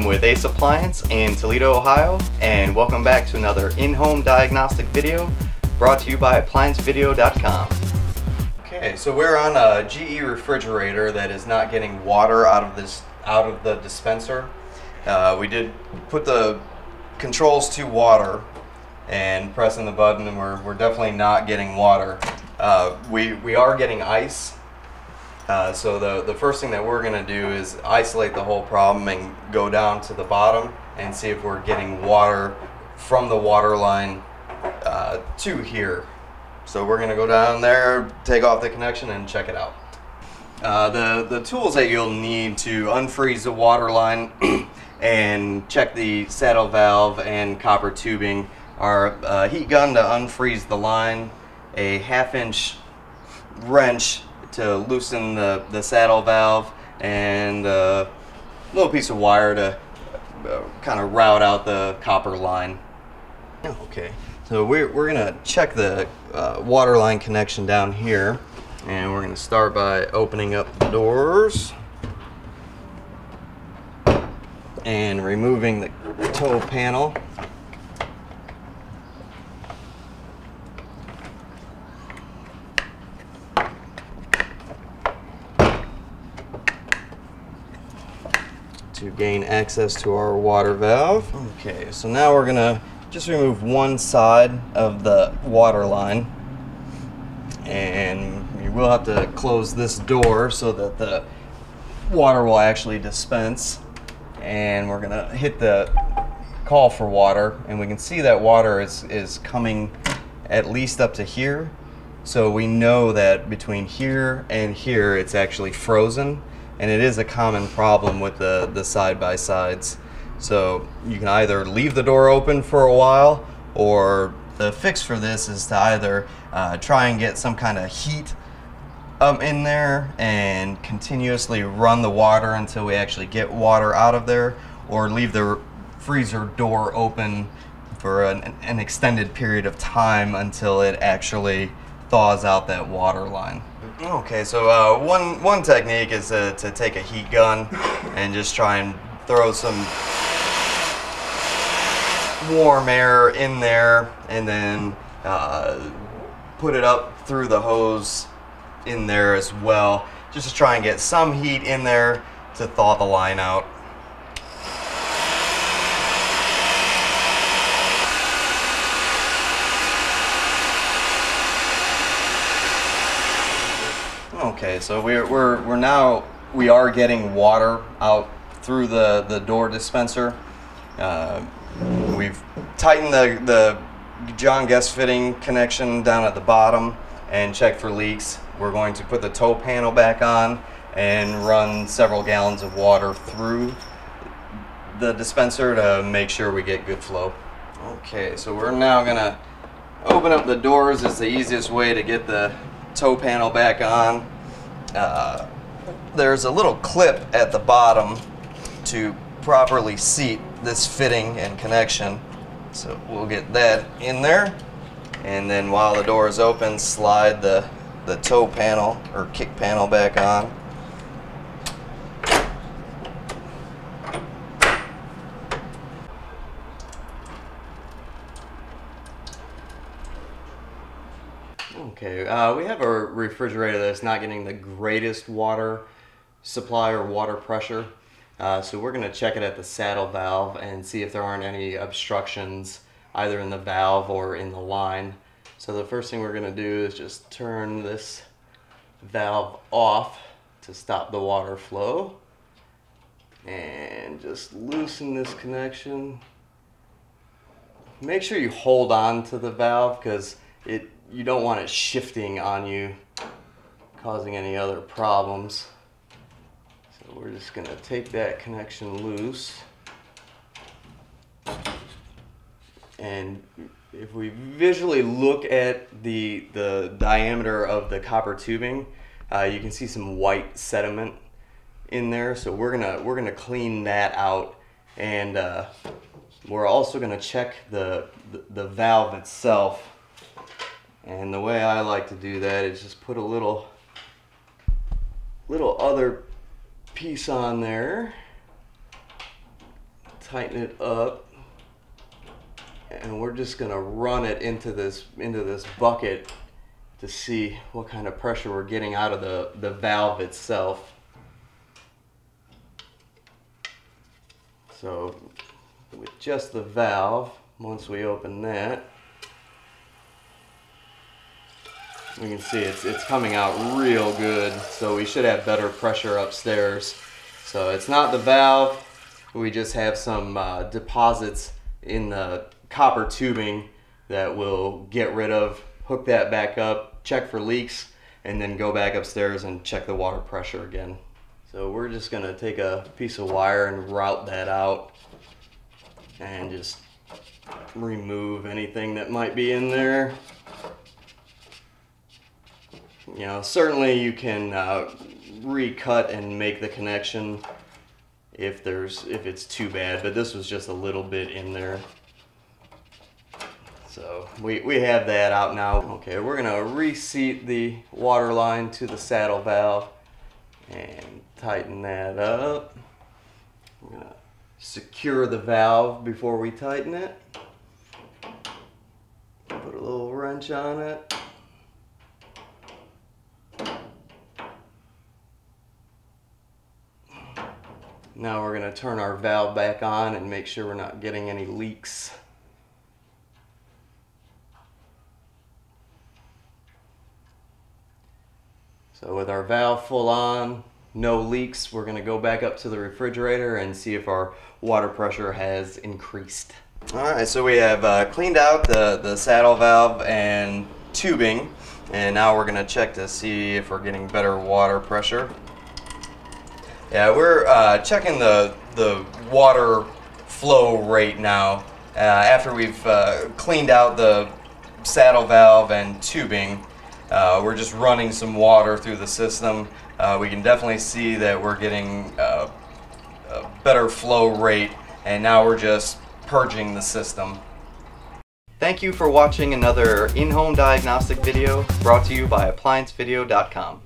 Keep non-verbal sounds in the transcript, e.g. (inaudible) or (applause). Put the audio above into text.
I'm with Ace Appliance in Toledo, Ohio, and welcome back to another in-home diagnostic video brought to you by ApplianceVideo.com. Okay, so we're on a GE refrigerator that is not getting water out of this out of the dispenser. Uh, we did put the controls to water and pressing the button, and we're, we're definitely not getting water. Uh, we, we are getting ice uh, so the, the first thing that we're going to do is isolate the whole problem and go down to the bottom and see if we're getting water from the water line uh, to here. So we're going to go down there, take off the connection and check it out. Uh, the, the tools that you'll need to unfreeze the water line (clears throat) and check the saddle valve and copper tubing are a heat gun to unfreeze the line, a half inch wrench to loosen the, the saddle valve and a little piece of wire to uh, kind of route out the copper line. Okay, so we're, we're gonna check the uh, water line connection down here and we're gonna start by opening up the doors and removing the toe panel. To gain access to our water valve. Okay, so now we're gonna just remove one side of the water line. And you will have to close this door so that the water will actually dispense. And we're gonna hit the call for water. And we can see that water is, is coming at least up to here. So we know that between here and here it's actually frozen and it is a common problem with the, the side-by-sides. So you can either leave the door open for a while or the fix for this is to either uh, try and get some kind of heat um, in there and continuously run the water until we actually get water out of there or leave the freezer door open for an, an extended period of time until it actually thaws out that water line. Okay, so uh, one one technique is to take a heat gun and just try and throw some warm air in there, and then uh, put it up through the hose in there as well, just to try and get some heat in there to thaw the line out. Okay, so we're, we're, we're now, we are getting water out through the, the door dispenser. Uh, we've tightened the, the John Guest fitting connection down at the bottom and checked for leaks. We're going to put the toe panel back on and run several gallons of water through the dispenser to make sure we get good flow. Okay, so we're now gonna open up the doors. It's the easiest way to get the toe panel back on. Uh, there's a little clip at the bottom to properly seat this fitting and connection. So we'll get that in there. And then while the door is open, slide the, the toe panel or kick panel back on. Okay, uh, we have a refrigerator that's not getting the greatest water supply or water pressure. Uh, so we're going to check it at the saddle valve and see if there aren't any obstructions either in the valve or in the line. So the first thing we're going to do is just turn this valve off to stop the water flow and just loosen this connection. Make sure you hold on to the valve because it you don't want it shifting on you, causing any other problems. So we're just gonna take that connection loose. And if we visually look at the, the diameter of the copper tubing, uh, you can see some white sediment in there. So we're gonna, we're gonna clean that out. And uh, we're also gonna check the, the, the valve itself and the way I like to do that is just put a little, little other piece on there tighten it up. And we're just gonna run it into this into this bucket to see what kind of pressure we're getting out of the, the valve itself. So with just the valve, once we open that, we can see it's, it's coming out real good. So we should have better pressure upstairs. So it's not the valve, we just have some uh, deposits in the copper tubing that we'll get rid of, hook that back up, check for leaks, and then go back upstairs and check the water pressure again. So we're just gonna take a piece of wire and route that out and just remove anything that might be in there. You know, certainly you can uh, recut and make the connection if there's if it's too bad, but this was just a little bit in there. So we, we have that out now. Okay, we're gonna reseat the water line to the saddle valve and tighten that up. I'm gonna secure the valve before we tighten it. Put a little wrench on it. Now we're going to turn our valve back on and make sure we're not getting any leaks. So with our valve full on, no leaks, we're going to go back up to the refrigerator and see if our water pressure has increased. Alright, so we have uh, cleaned out the, the saddle valve and tubing and now we're going to check to see if we're getting better water pressure. Yeah, we're uh, checking the, the water flow rate now. Uh, after we've uh, cleaned out the saddle valve and tubing, uh, we're just running some water through the system. Uh, we can definitely see that we're getting uh, a better flow rate, and now we're just purging the system. Thank you for watching another in-home diagnostic video brought to you by ApplianceVideo.com.